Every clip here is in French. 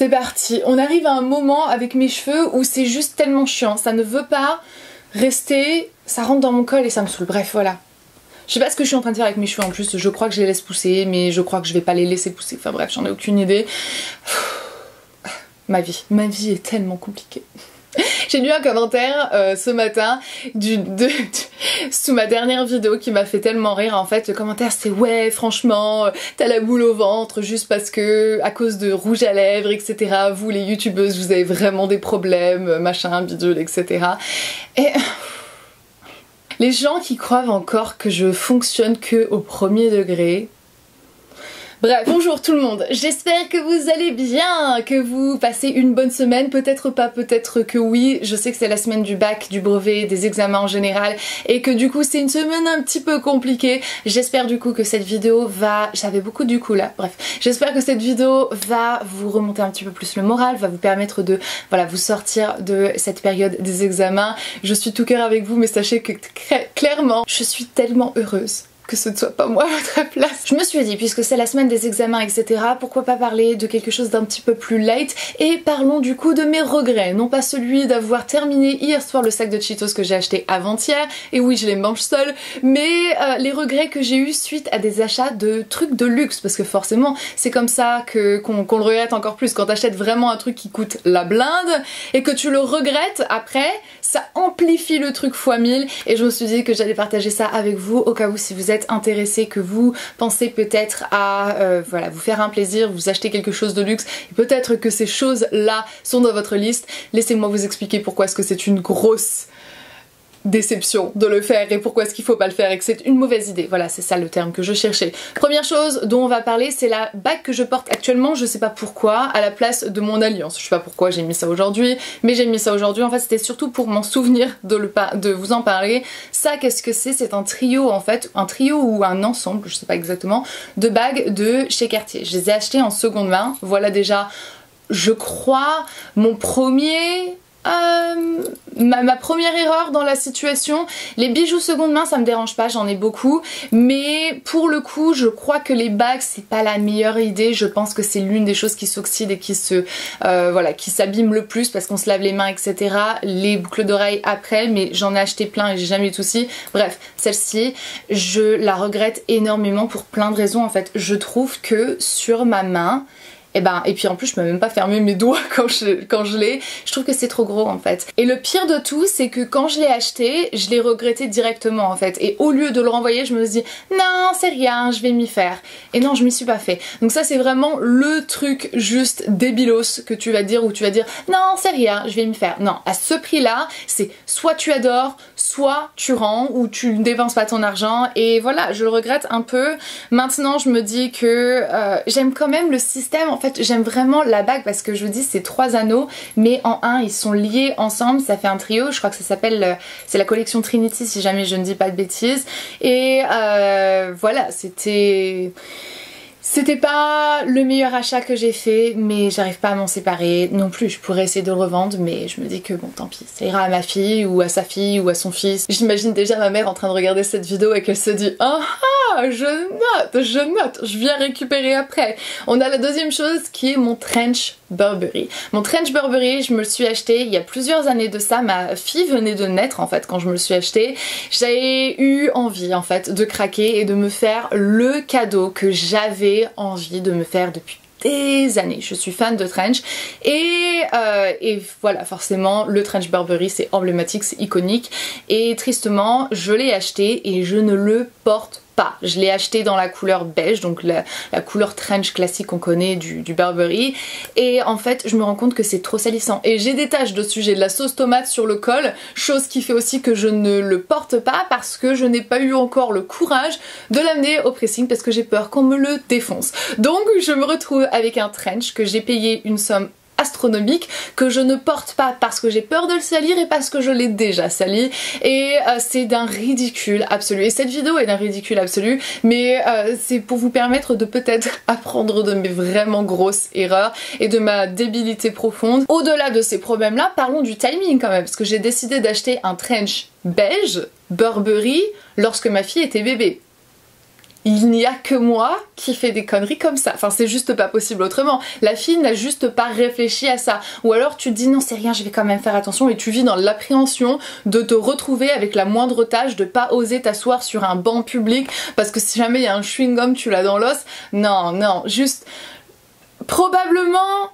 c'est parti. On arrive à un moment avec mes cheveux où c'est juste tellement chiant. Ça ne veut pas rester, ça rentre dans mon col et ça me saoule. Bref, voilà. Je sais pas ce que je suis en train de faire avec mes cheveux en plus. Je crois que je les laisse pousser, mais je crois que je vais pas les laisser pousser. Enfin bref, j'en ai aucune idée. Ma vie, ma vie est tellement compliquée. J'ai lu un commentaire euh, ce matin sous ma dernière vidéo qui m'a fait tellement rire en fait. Le commentaire c'est ouais franchement euh, t'as la boule au ventre juste parce que à cause de rouge à lèvres etc. Vous les youtubeuses vous avez vraiment des problèmes euh, machin bidule etc. Et les gens qui croient encore que je fonctionne que au premier degré Bref, bonjour tout le monde, j'espère que vous allez bien, que vous passez une bonne semaine, peut-être pas, peut-être que oui, je sais que c'est la semaine du bac, du brevet, des examens en général, et que du coup c'est une semaine un petit peu compliquée, j'espère du coup que cette vidéo va, j'avais beaucoup du coup là, bref, j'espère que cette vidéo va vous remonter un petit peu plus le moral, va vous permettre de, voilà, vous sortir de cette période des examens, je suis tout cœur avec vous, mais sachez que clairement, je suis tellement heureuse que ce ne soit pas moi à votre place. Je me suis dit, puisque c'est la semaine des examens, etc., pourquoi pas parler de quelque chose d'un petit peu plus light? Et parlons du coup de mes regrets. Non pas celui d'avoir terminé hier soir le sac de Cheetos que j'ai acheté avant-hier, et oui, je les mange seule, mais euh, les regrets que j'ai eu suite à des achats de trucs de luxe, parce que forcément, c'est comme ça que qu'on le regrette encore plus. Quand t'achètes vraiment un truc qui coûte la blinde et que tu le regrettes après, ça amplifie le truc fois mille et je me suis dit que j'allais partager ça avec vous au cas où si vous êtes intéressé, que vous pensez peut-être à euh, voilà, vous faire un plaisir, vous acheter quelque chose de luxe, et peut-être que ces choses-là sont dans votre liste, laissez-moi vous expliquer pourquoi est-ce que c'est une grosse déception de le faire et pourquoi est-ce qu'il faut pas le faire et que c'est une mauvaise idée. Voilà, c'est ça le terme que je cherchais. Première chose dont on va parler, c'est la bague que je porte actuellement, je sais pas pourquoi, à la place de mon alliance. Je sais pas pourquoi j'ai mis ça aujourd'hui, mais j'ai mis ça aujourd'hui. En fait, c'était surtout pour m'en souvenir de, le de vous en parler. Ça, qu'est-ce que c'est? C'est un trio en fait, un trio ou un ensemble, je sais pas exactement, de bagues de chez Cartier. Je les ai achetées en seconde main. Voilà déjà je crois, mon premier euh, ma, première erreur dans la situation, les bijoux seconde main ça me dérange pas, j'en ai beaucoup, mais pour le coup je crois que les bagues c'est pas la meilleure idée, je pense que c'est l'une des choses qui s'oxydent et qui se euh, voilà qui s'abîment le plus parce qu'on se lave les mains etc. Les boucles d'oreilles après, mais j'en ai acheté plein et j'ai jamais eu de soucis. Bref, celle-ci je la regrette énormément pour plein de raisons en fait. Je trouve que sur ma main et eh ben et puis en plus je peux même pas fermer mes doigts quand je, quand je l'ai. Je trouve que c'est trop gros en fait. Et le pire de tout c'est que quand je l'ai acheté je l'ai regretté directement en fait. Et au lieu de le renvoyer je me suis dit non c'est rien je vais m'y faire. Et non je m'y suis pas fait. Donc ça c'est vraiment le truc juste débilos que tu vas dire ou tu vas dire non c'est rien je vais m'y faire. Non à ce prix là c'est soit tu adores soit tu rends ou tu ne dépenses pas ton argent. Et voilà je le regrette un peu. Maintenant je me dis que euh, j'aime quand même le système fait j'aime vraiment la bague parce que je vous dis c'est trois anneaux mais en un ils sont liés ensemble ça fait un trio je crois que ça s'appelle euh, c'est la collection Trinity si jamais je ne dis pas de bêtises et euh, voilà c'était c'était pas le meilleur achat que j'ai fait, mais j'arrive pas à m'en séparer non plus. Je pourrais essayer de le revendre, mais je me dis que bon, tant pis, ça ira à ma fille ou à sa fille ou à son fils. J'imagine déjà ma mère en train de regarder cette vidéo et qu'elle se dit Ah ah, je note, je note, je viens récupérer après. On a la deuxième chose qui est mon trench Burberry. Mon trench Burberry, je me le suis acheté il y a plusieurs années de ça. Ma fille venait de naître en fait quand je me le suis acheté. J'ai eu envie en fait de craquer et de me faire le cadeau que j'avais envie de me faire depuis des années. Je suis fan de trench et, euh, voilà forcément le trench Burberry c'est emblématique, c'est iconique et tristement je l'ai acheté et je ne le porte je l'ai acheté dans la couleur beige, donc la, couleur trench classique qu'on connaît du, Burberry. Et en fait, je me rends compte que c'est trop salissant. Et j'ai des taches de sujet de la sauce tomate sur le col, chose qui fait aussi que je ne le porte pas parce que je n'ai pas eu encore le courage de l'amener au pressing parce que j'ai peur qu'on me le défonce. Donc je me retrouve avec un trench que j'ai payé une somme astronomique que je ne porte pas parce que j'ai peur de le salir et parce que je l'ai déjà sali. Et euh, c'est d'un ridicule absolu. Et cette vidéo est d'un ridicule absolu mais euh, c'est pour vous permettre de peut-être apprendre de mes vraiment grosses erreurs et de ma débilité profonde. Au-delà de ces problèmes là parlons du timing quand même parce que j'ai décidé d'acheter un trench beige Burberry lorsque ma fille était bébé il n'y a que moi qui fait des conneries comme ça. Enfin, c'est juste pas possible autrement. La fille n'a juste pas réfléchi à ça. Ou alors tu te dis non, c'est rien, je vais quand même faire attention et tu vis dans l'appréhension de te retrouver avec la moindre tâche, de pas oser t'asseoir sur un banc public parce que si jamais il y a un chewing-gum, tu l'as dans l'os. Non, non, juste probablement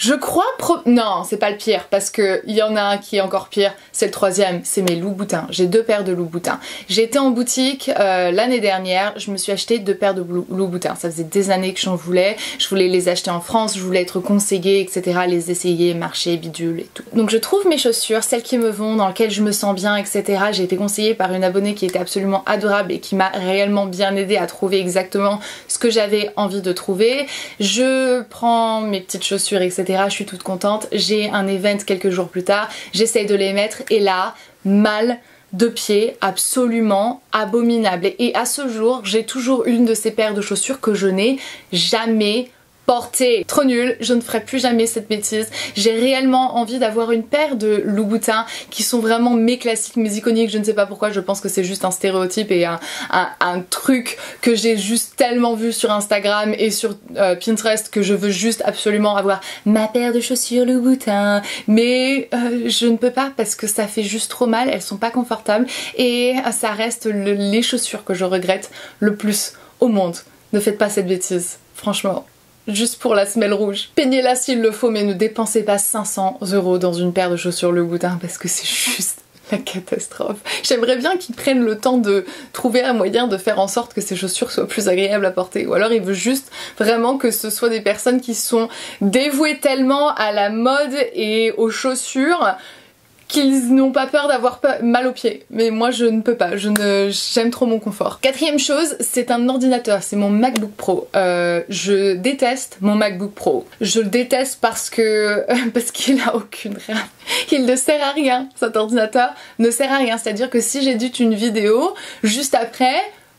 je crois pro... Non, c'est pas le pire, parce que il y en a un qui est encore pire, c'est le troisième, c'est mes loups boutins. J'ai deux paires de loups boutins. J'ai été en boutique euh, l'année dernière, je me suis acheté deux paires de loups boutins. Ça faisait des années que j'en voulais, je voulais les acheter en France, je voulais être conseillée, etc. Les essayer, marcher, bidule et tout. Donc je trouve mes chaussures, celles qui me vont, dans lesquelles je me sens bien, etc. J'ai été conseillée par une abonnée qui était absolument adorable et qui m'a réellement bien aidé à trouver exactement ce que j'avais envie de trouver. Je prends mes petites chaussures, etc je suis toute contente. J'ai un event quelques jours plus tard, j'essaye de les mettre et là, mal de pied absolument abominable. Et à ce jour, j'ai toujours une de ces paires de chaussures que je n'ai jamais Trop nul, je ne ferai plus jamais cette bêtise. J'ai réellement envie d'avoir une paire de Louboutin qui sont vraiment mes classiques, mes iconiques. Je ne sais pas pourquoi, je pense que c'est juste un stéréotype et un, truc que j'ai juste tellement vu sur Instagram et sur euh, Pinterest que je veux juste absolument avoir ma paire de chaussures Louboutin. Mais euh, je ne peux pas parce que ça fait juste trop mal, elles sont pas confortables et ça reste les chaussures que je regrette le plus au monde. Ne faites pas cette bêtise, franchement juste pour la semelle rouge. Peignez-la s'il le faut, mais ne dépensez pas 500 euros dans une paire de chaussures Le Boudin parce que c'est juste la catastrophe. J'aimerais bien qu'ils prennent le temps de trouver un moyen de faire en sorte que ces chaussures soient plus agréables à porter. Ou alors il veut juste vraiment que ce soit des personnes qui sont dévouées tellement à la mode et aux chaussures qu'ils n'ont pas peur d'avoir mal aux pieds. Mais moi je ne peux pas, je j'aime trop mon confort. Quatrième chose, c'est un ordinateur, c'est mon MacBook Pro. Euh, je déteste mon MacBook Pro. Je le déteste parce que parce qu'il a aucune rien. Il ne sert à rien. Cet ordinateur ne sert à rien. C'est-à-dire que si j'édite une vidéo, juste après,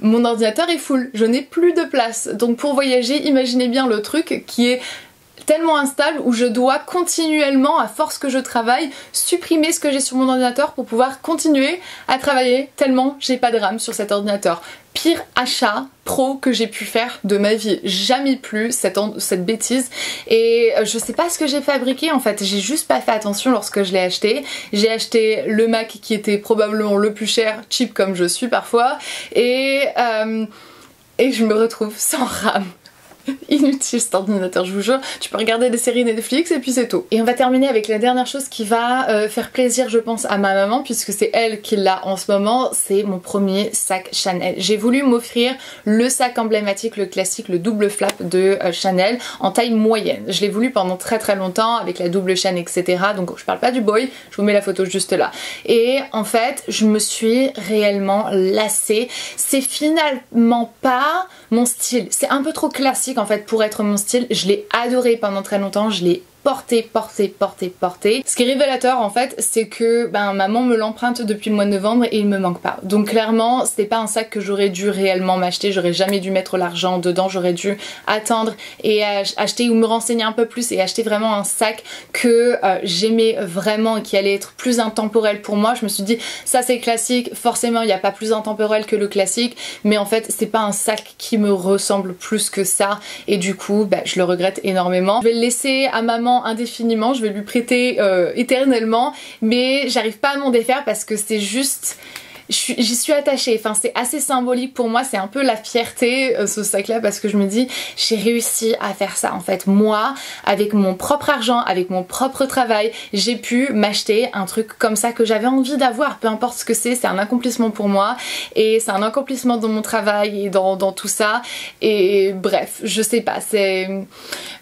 mon ordinateur est full, je n'ai plus de place. Donc pour voyager, imaginez bien le truc qui est tellement instable où je dois continuellement, à force que je travaille, supprimer ce que j'ai sur mon ordinateur pour pouvoir continuer à travailler tellement j'ai pas de RAM sur cet ordinateur. Pire achat pro que j'ai pu faire de ma vie. Jamais plus cette, cette bêtise. Et euh, je sais pas ce que j'ai fabriqué en fait. J'ai juste pas fait attention lorsque je l'ai acheté. J'ai acheté le Mac qui était probablement le plus cher, cheap comme je suis parfois. Et, euh, et je me retrouve sans RAM. Inutile cet ordinateur, je vous jure. Tu peux regarder des séries Netflix et puis c'est tout. Et on va terminer avec la dernière chose qui va euh, faire plaisir, je pense, à ma maman, puisque c'est elle qui l'a en ce moment. C'est mon premier sac Chanel. J'ai voulu m'offrir le sac emblématique, le classique, le double flap de euh, Chanel en taille moyenne. Je l'ai voulu pendant très très longtemps avec la double chaîne, etc. Donc je parle pas du boy, je vous mets la photo juste là. Et en fait, je me suis réellement lassée. C'est finalement pas mon style. C'est un peu trop classique en fait pour être mon style. Je l'ai adoré pendant très longtemps, je l'ai porté, porté, porté, porté. Ce qui est révélateur en fait, c'est que ben, maman me l'emprunte depuis le mois de novembre et il me manque pas. Donc clairement, c'était pas un sac que j'aurais dû réellement m'acheter, j'aurais jamais dû mettre l'argent dedans, j'aurais dû attendre et acheter ou me renseigner un peu plus et acheter vraiment un sac que euh, j'aimais vraiment et qui allait être plus intemporel pour moi. Je me suis dit, ça c'est classique, forcément il n'y a pas plus intemporel que le classique, mais en fait c'est pas un sac qui me ressemble plus que ça et du coup, ben, je le regrette énormément. Je vais le laisser à maman indéfiniment, je vais lui prêter euh, éternellement, mais j'arrive pas à m'en défaire parce que c'est juste j'y suis attachée. Enfin, c'est assez symbolique pour moi. C'est un peu la fierté, euh, ce sac-là, parce que je me dis, j'ai réussi à faire ça. En fait, moi, avec mon propre argent, avec mon propre travail, j'ai pu m'acheter un truc comme ça que j'avais envie d'avoir. Peu importe ce que c'est, c'est un accomplissement pour moi. Et c'est un accomplissement dans mon travail et dans, tout ça. Et bref, je sais pas, c'est...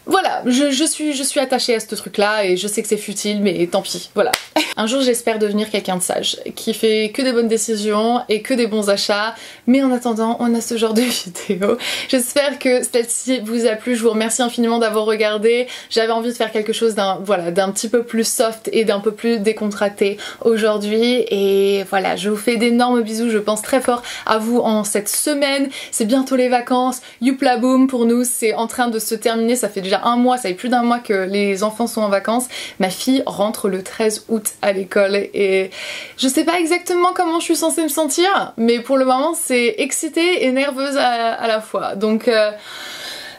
Voilà, je, je, suis, je suis attachée à ce truc-là et je sais que c'est futile, mais tant pis, voilà. un jour, j'espère devenir quelqu'un de sage, qui fait que des bonnes décisions et que des bons achats. Mais en attendant, on a ce genre de vidéo. J'espère que celle-ci vous a plu. Je vous remercie infiniment d'avoir regardé. J'avais envie de faire quelque chose d'un voilà, d'un petit peu plus soft et d'un peu plus décontracté aujourd'hui. Et voilà, je vous fais d'énormes bisous. Je pense très fort à vous en cette semaine. C'est bientôt les vacances. Youpla boom pour nous, c'est en train de se terminer. Ça fait déjà un mois, ça fait plus d'un mois que les enfants sont en vacances. Ma fille rentre le 13 août à l'école et je sais pas exactement comment je suis censée me sentir, mais pour le moment c'est excitée et nerveuse à, la fois. Donc... Euh,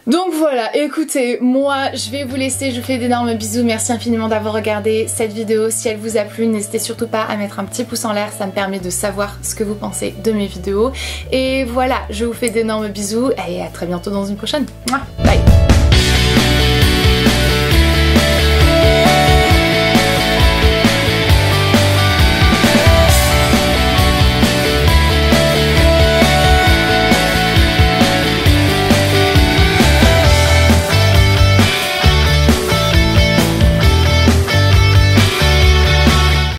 donc voilà, écoutez, moi je vais vous laisser, je vous fais d'énormes bisous, merci infiniment d'avoir regardé cette vidéo. Si elle vous a plu, n'hésitez surtout pas à mettre un petit pouce en l'air, ça me permet de savoir ce que vous pensez de mes vidéos. Et voilà, je vous fais d'énormes bisous et à très bientôt dans une prochaine. Bye